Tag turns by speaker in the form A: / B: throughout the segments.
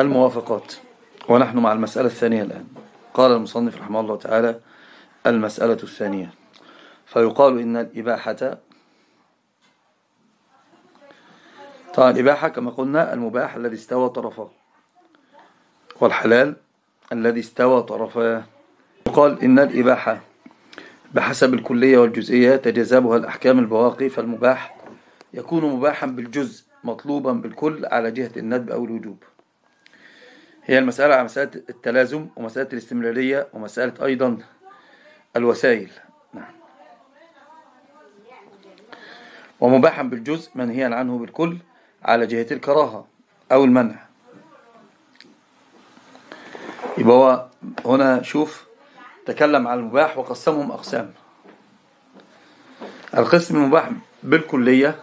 A: الموافقات. ونحن مع المسألة الثانية الآن. قال المصنف رحمه الله تعالى المسألة الثانية. فيقال إن الإباحة طبعا الإباحة كما قلنا المباح الذي استوى طرفه والحلال الذي استوى طرفاه يقال إن الإباحة بحسب الكلية والجزئية تجذبها الأحكام البواقي فالمباح يكون مباحا بالجزء مطلوبا بالكل على جهة الندب أو الوجوب. هي المسألة على مسألة التلازم ومسألة الاستمرارية ومسألة أيضا الوسائل. نعم. ومباحا بالجزء منهيا عنه بالكل على جهة الكراهة أو المنع. يبقى هو هنا شوف تكلم عن المباح وقسمهم أقسام. القسم المباح بالكلية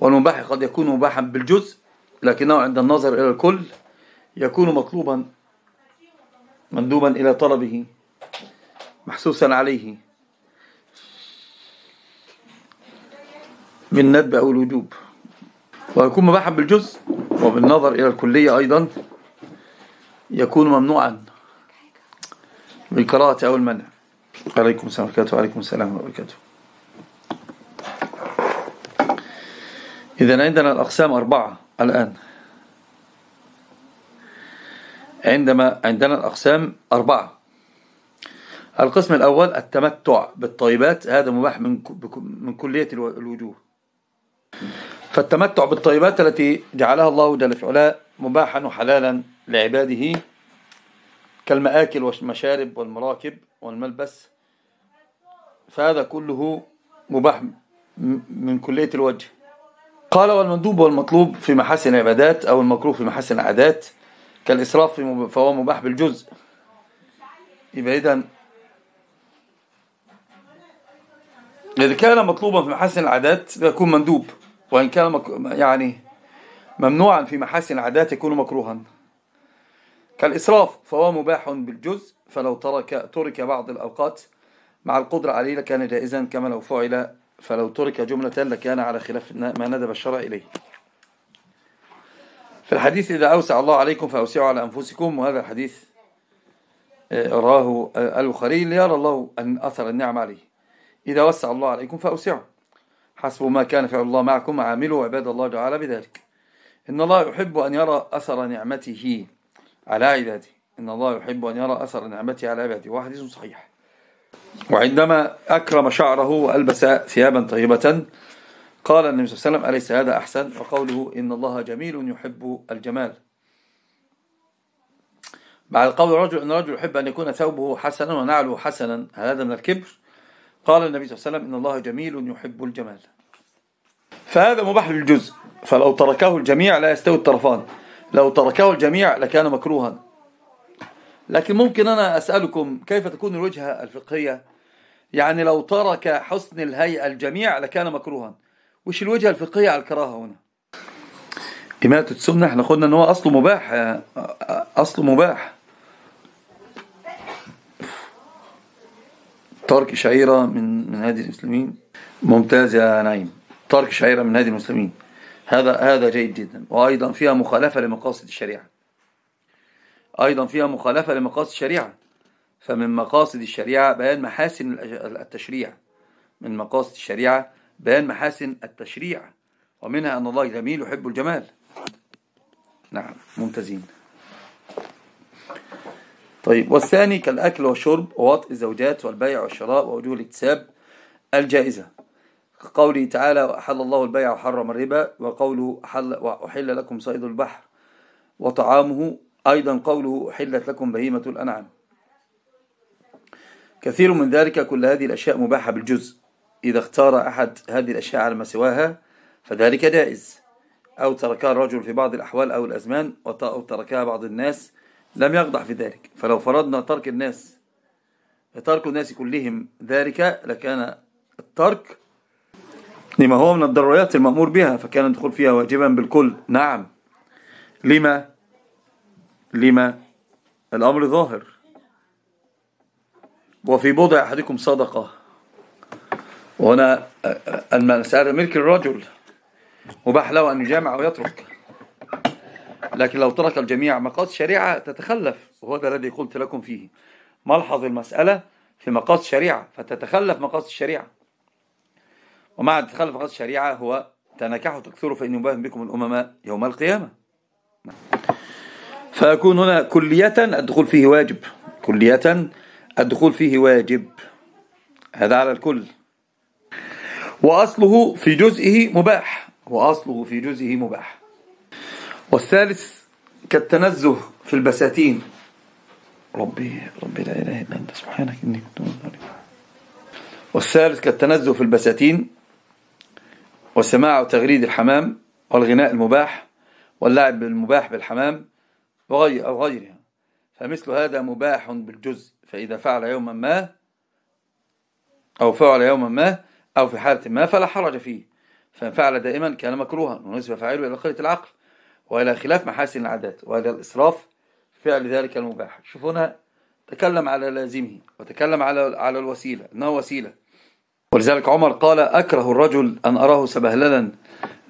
A: والمباح قد يكون مباحا بالجزء لكنه عند النظر إلى الكل يكون مطلوبا مندوبا إلى طلبه محسوسا عليه. بالندب أو الوجوب. ويكون مباحا بالجزء وبالنظر إلى الكلية أيضا يكون ممنوعا بالكراهة أو المنع. عليكم السلام وبركاته وعليكم السلام وبركاته. إذا عندنا الأقسام أربعة. الآن. عندما عندنا الأقسام أربعة. القسم الأول التمتع بالطيبات هذا مباح من من كلية الوجوه. فالتمتع بالطيبات التي جعلها الله جل في مباحا وحلالا لعباده كالمآكل والمشارب والمراكب والملبس فهذا كله مباح من كلية الوجه. قال والمندوب والمطلوب في محاسن العبادات أو المكروه في محاسن العادات كالإسراف فهو مباح بالجزء. يبقى إذا إذا كان مطلوبا في محاسن العادات يكون مندوب وإن كان يعني ممنوعا في محاسن العادات يكون مكروها. كالإسراف فهو مباح بالجزء فلو ترك ترك بعض الأوقات مع القدرة عليه لكان جائزا كما لو فعل فلو ترك جملة لكان على خلاف ما ندب الشرع إليه. في الحديث إذا أوسع الله عليكم فأوسعوا على أنفسكم وهذا الحديث آه، راه البخاري ليرى الله أن أثر النعم عليه. إذا وسع الله عليكم فأوسعوا. حسب ما كان فعل الله معكم عاملوا عباد الله تعالى بذلك. إن الله يحب أن يرى أثر نعمته على عباده. إن الله يحب أن يرى أثر نعمته على عباده. وحديث صحيح. وعندما أكرم شعره وألبس ثيابا طيبة قال النبي صلى الله عليه وسلم أليس هذا أحسن؟ وقوله إن الله جميل يحب الجمال. بعد قول الرجل أن الرجل يحب أن يكون ثوبه حسنا ونعله حسنا هذا من الكبر؟ قال النبي صلى الله عليه وسلم إن الله جميل يحب الجمال. فهذا مباح للجزء. فلو تركه الجميع لا يستوي الطرفان. لو تركه الجميع لكان مكروها. لكن ممكن أنا أسألكم كيف تكون الوجهة الفقهية؟ يعني لو ترك حسن الهيئة الجميع لكان مكروها. وش الوجهة الفقهية على الكراهة هنا؟ إماتة السنة إحنا قلنا إن هو أصله مباح أصله مباح. ترك شعيرة من من هذه المسلمين. ممتاز يا نعيم. ترك شعيرة من هذه المسلمين. هذا هذا جيد جدا. وأيضا فيها مخالفة لمقاصد الشريعة. أيضا فيها مخالفة لمقاصد الشريعة. فمن مقاصد الشريعة بيان محاسن التشريع. من مقاصد الشريعة بيان محاسن التشريع. ومنها أن الله جميل يحب الجمال. نعم ممتازين. طيب والثاني كالأكل والشرب ووطء الزوجات والبيع والشراء ووجوه الاكتساب الجائزة. قوله تعالى وأحل الله البيع وحرم الربا وقوله أحل, وأحل لكم صيد البحر وطعامه أيضا قوله أحلت لكم بهيمة الأنعام كثير من ذلك كل هذه الأشياء مباحة بالجزء. إذا اختار أحد هذه الأشياء على ما سواها فذلك جائز. أو تركها الرجل في بعض الأحوال أو الأزمان أو تركها بعض الناس لم يقضع في ذلك. فلو فرضنا ترك الناس ترك الناس كلهم ذلك لكان الترك لما هو من الضروريات المأمور بها فكان الدخول فيها واجبا بالكل. نعم. لما؟ لما؟ الأمر ظاهر. وفي بضع أحدكم صدقة. وهنا المسألة ملك الرجل. مباح له أن يجامع ويترك. لكن لو ترك الجميع مقاصد الشريعة تتخلف. وهو ده الذي قلت لكم فيه. ملحظ المسألة في مقاصد الشريعة. فتتخلف مقاصد الشريعة. ومع تخلف مقاصد الشريعة هو تنكحوا تكثروا فإن يباهم بكم الأمم يوم القيامة. فيكون هنا كلية. الدخول فيه واجب. كلية الدخول فيه واجب. هذا على الكل. وأصله في جزئه مباح. وأصله في جزئه مباح. والثالث كالتنزه في البساتين. ربي ربي لا إله إلا أنت. سبحانك إني كنت من الظالمين. والثالث كالتنزه في البساتين. وسماع وتغريد الحمام. والغناء المباح. واللعب المباح بالحمام. وغيرها. فمثل هذا مباح بالجزء فإذا فعل يوما ما أو فعل يوما ما أو في حالة ما فلا حرج فيه. فإن فعل دائما كان مكروها ونسب فاعله إلى قلة العقل وإلى خلاف محاسن العادات وإلى الإسراف فعل ذلك المباح. شوف هنا تكلم على لازمه وتكلم على على الوسيلة أنه وسيلة. ولذلك عمر قال أكره الرجل أن أراه سبهللا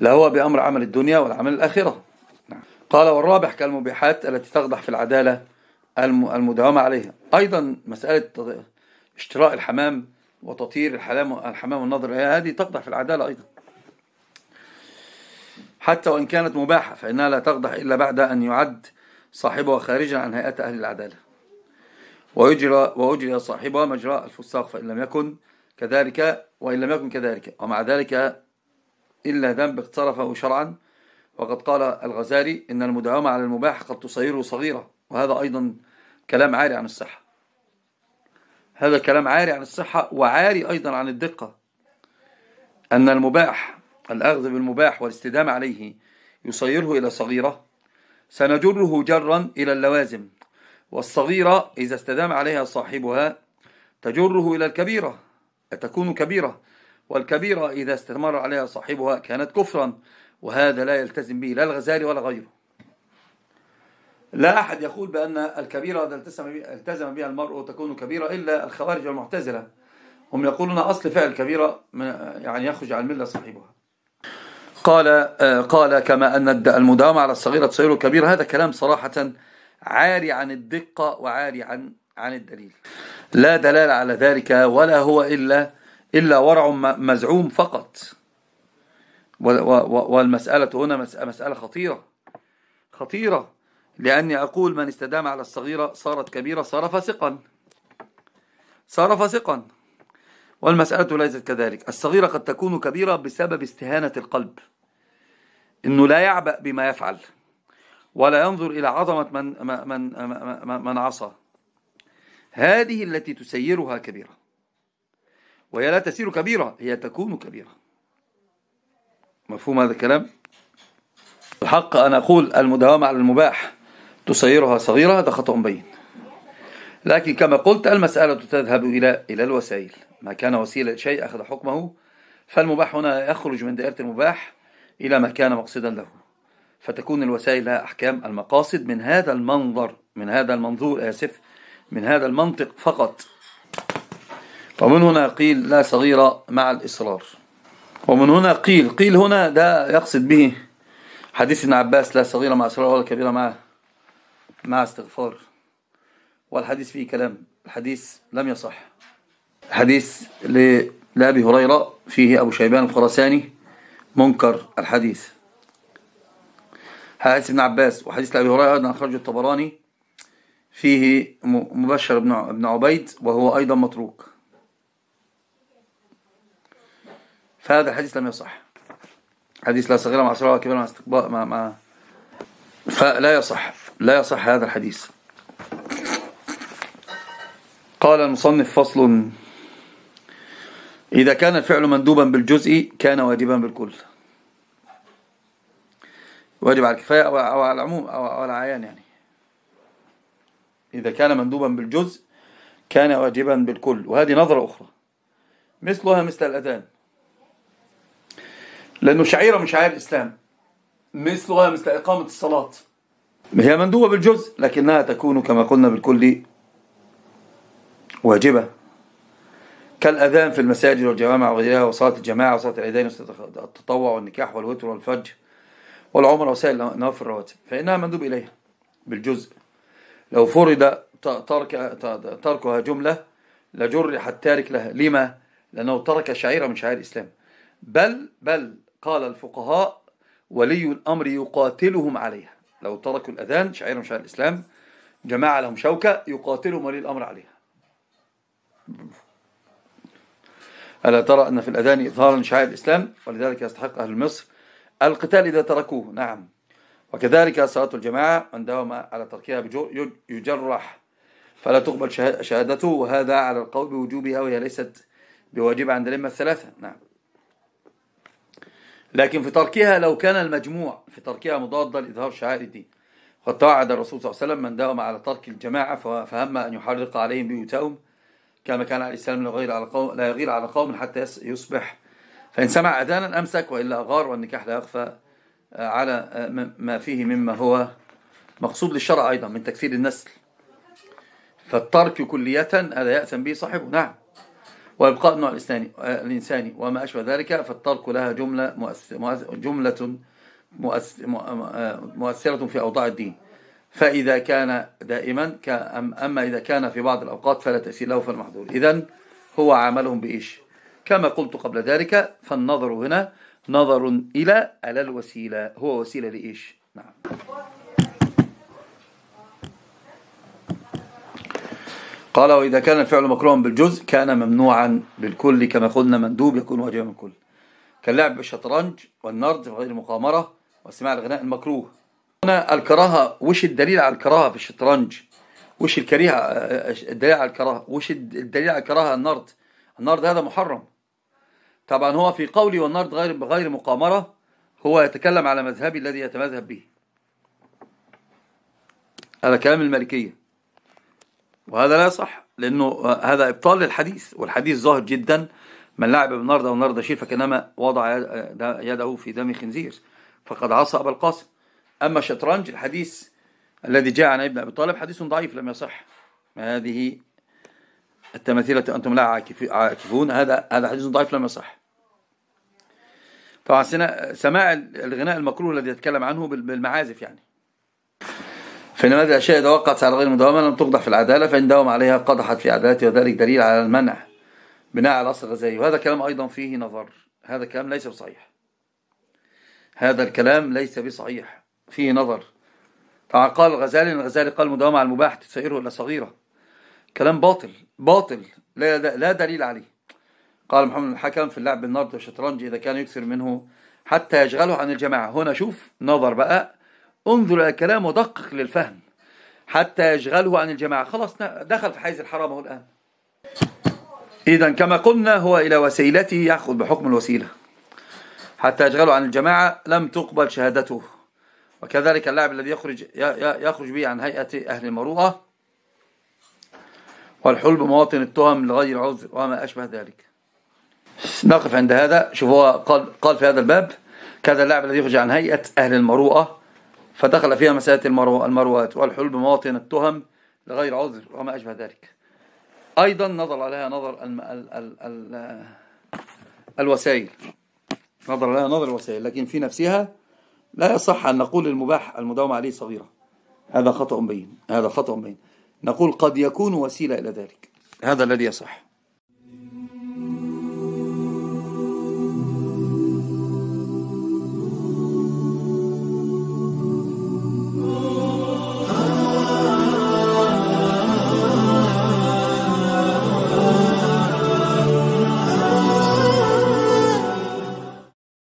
A: لهو بأمر عمل الدنيا والعمل الآخرة. نعم. قال والرابح كالمبيحات التي تقضح في العدالة المداومة عليها. أيضا مسألة اشتراء الحمام وتطهير الحمام والنظر هذه تقضح في العدالة أيضا. حتى وإن كانت مباحة فإنها لا تقضح إلا بعد أن يعد صاحبها خارجا عن هيئة أهل العدالة. ويجرى, وأجري صاحبها مجراء الفساق فإن لم يكن كذلك وإن لم يكن كذلك. ومع ذلك إلا ذنب اقترفه شرعا. وقد قال الغزالي إن المداومة على المباح قد تصيره صغيرة. وهذا أيضا كلام عاري عن الصحة. هذا كلام عاري عن الصحة وعاري أيضا عن الدقة. أن المباح الأخذ بالمباح والاستدامة عليه يصيره إلى صغيرة. سنجره جرا إلى اللوازم. والصغيرة إذا استدام عليها صاحبها تجره إلى الكبيرة تكون كبيرة. والكبيرة إذا استمر عليها صاحبها كانت كفرا وهذا لا يلتزم به لا الغزالي ولا غيره. لا أحد يقول بأن الكبيرة التزم بها المرء تكون كبيرة إلا الخوارج والمعتزلة هم يقولون أصل فعل كبيرة يعني يخرج عن الملة صاحبها. قال قال كما أن المداومة على الصغيرة تصير كبيرة. هذا كلام صراحة عاري عن الدقة وعاري عن عن الدليل. لا دلالة على ذلك ولا هو إلا إلا ورع مزعوم فقط. والمسألة هنا مسألة خطيرة. خطيرة. لأني أقول من استدام على الصغيرة صارت كبيرة صار فاسقا. صار فاسقا. والمسألة ليست كذلك. الصغيرة قد تكون كبيرة بسبب استهانة القلب. إنه لا يعبأ بما يفعل. ولا ينظر إلى عظمة من, من, من, من عصى. هذه التي تسيرها كبيرة. وهي لا تسير كبيرة هي تكون كبيرة. مفهوم هذا الكلام؟ الحق أن أقول المداومة على المباح. تصيرها صغيرة هذا خطأ بين. لكن كما قلت المسألة تذهب إلى إلى الوسائل. ما كان وسيلة شيء أخذ حكمه فالمباح هنا يخرج من دائرة المباح إلى ما كان مقصدا له. فتكون الوسائل لها أحكام المقاصد من هذا المنظر من هذا المنظور آسف من هذا المنطق فقط. ومن هنا قيل لا صغيرة مع الإصرار. ومن هنا قيل قيل هنا ده يقصد به حديث ابن عباس لا صغيرة مع إصرار ولا كبيرة مع مع استغفار. والحديث فيه كلام. الحديث لم يصح. حديث لأبي هريرة فيه أبو شيبان الخراساني. منكر الحديث. حديث ابن عباس وحديث لأبي هريرة أيضا أخرجه الطبراني. فيه مبشر بن عبيد وهو أيضا متروك. فهذا الحديث لم يصح. حديث لا صغيرة مع صغيرة كبيرة مع استقباء مع, مع فلا يصح. لا يصح هذا الحديث. قال المصنف فصل إذا كان الفعل مندوبا بالجزء كان واجبا بالكل. واجب على الكفاية أو على العموم أو على العيان يعني. إذا كان مندوبا بالجزء كان واجبا بالكل. وهذه نظرة أخرى. مثلها مثل الأذان. لأنه شعيرة من شعائر الإسلام. مثلها مثل إقامة الصلاة. هي مندوبة بالجزء لكنها تكون كما قلنا بالكل واجبة. كالأذان في المساجد والجوامع وغيرها وصلاة الجماعة وصلاة العيدين التطوع والنكاح والوتر والفجر والعمر وسائل نوافل الرواتب فإنها مندوب إليها بالجزء. لو فرض ترك تركها جملة لجرح التارك لها. لما؟ لأنه ترك شعيرة من شعائر الإسلام. بل بل قال الفقهاء ولي الأمر يقاتلهم عليها. لو تركوا الأذان شعيرة من شعائر الإسلام جماعة لهم شوكة يقاتلهم ولي الأمر عليها. ألا ترى أن في الأذان إظهارا لشعائر الإسلام؟ ولذلك يستحق أهل مصر القتال إذا تركوه. نعم. وكذلك صلاة الجماعة من داوم على تركها يجرح فلا تقبل شهادته وهذا على القول بوجوبها وهي ليست بواجبة عند الأئمة الثلاثة. نعم. لكن في تركها لو كان المجموع في تركها مضادا لإظهار شعائر الدين. قد توعد الرسول صلى الله عليه وسلم من داوم على ترك الجماعة فهم أن يحرق عليهم بيوتهم كما كان عليه السلام لا يغير على قوم لا يغير على قوم حتى يصبح. فإن سمع أذانا أمسك وإلا أغار والنكاح لا يخفى على ما فيه مما هو مقصود للشرع أيضا من تكثير النسل. فالترك كلية هذا يأثم به صاحبه. نعم. وإبقاء النوع الإنساني. وما أشبه ذلك فالترك لها جملة جملة مؤثرة في أوضاع الدين. فإذا كان دائما أما إذا كان في بعض الأوقات فلا تأثير له فالمحظور. إذن هو عاملهم بإيش؟ كما قلت قبل ذلك فالنظر هنا نظر إلى على الوسيلة؟ هو وسيلة لإيش؟ نعم. قال وإذا كان الفعل مكروها بالجزء كان ممنوعا بالكل كما قلنا مندوب يكون واجبا بالكل كاللعب بالشطرنج والنرد وغير مقامرة واستماع الغناء المكروه. هنا الكراهة وش الدليل على الكراهة في الشطرنج؟ وش الكريهة الدليل على الكراهة؟ وش الدليل على الكراهة؟ النرد. النرد هذا محرم. طبعا هو في قولي والنرد غير بغير مقامرة هو يتكلم على مذهبي الذي يتمذهب به. هذا كلام المالكية. وهذا لا يصح لأنه هذا إبطال للحديث والحديث ظاهر جدا من لعب بالنرد أو شيء فكأنما وضع يده في دم خنزير فقد عصى أبا القاسم. أما الشطرنج الحديث الذي جاء عن ابن أبي طالب حديث ضعيف لم يصح. هذه التماثيل التي أنتم لا عاكفون هذا هذا حديث ضعيف لم يصح. طبعا سماع الغناء المكروه الذي يتكلم عنه بالمعازف يعني. فإن هذه الأشياء إذا وقعت على غير مداومة لم تقضح في العدالة فإن داوم عليها قضحت في عدالته وذلك دليل على المنع بناء على الأصل الغزالي وهذا كلام أيضا فيه نظر. هذا كلام ليس بصحيح. هذا الكلام ليس بصحيح. فيه نظر. طبعا قال الغزالي الغزالي قال مداومة على المباح تسيره إلى صغيرة. كلام باطل. باطل. لا, لا دليل عليه. قال محمد الحكم في اللعب بالنرد والشطرنج إذا كان يكثر منه حتى يشغله عن الجماعة. هنا شوف نظر بقى انظر إلى الكلام ودقق للفهم حتى يشغله عن الجماعة. خلاص دخل في حيز الحرام هو الآن. إذا كما قلنا هو إلى وسيلته يأخذ بحكم الوسيلة. حتى يشغله عن الجماعة لم تقبل شهادته. وكذلك اللاعب الذي يخرج يخرج به عن هيئة أهل المروءة والحلم مواطن التهم لغير عذر وما أشبه ذلك. نقف عند هذا. شوف هو قال, قال في هذا الباب كذا اللاعب الذي يخرج عن هيئة أهل المروءة فدخل فيها مسألة المروات والحلم مواطن التهم لغير عذر وما أشبه ذلك. أيضا نظر عليها نظر ال ال ال ال الوسائل. نظر عليها نظر الوسائل لكن في نفسها لا يصح أن نقول المباح المداومة عليه صغيرة. هذا خطأ بين هذا خطأ بين. نقول قد يكون وسيلة إلى ذلك. هذا الذي يصح.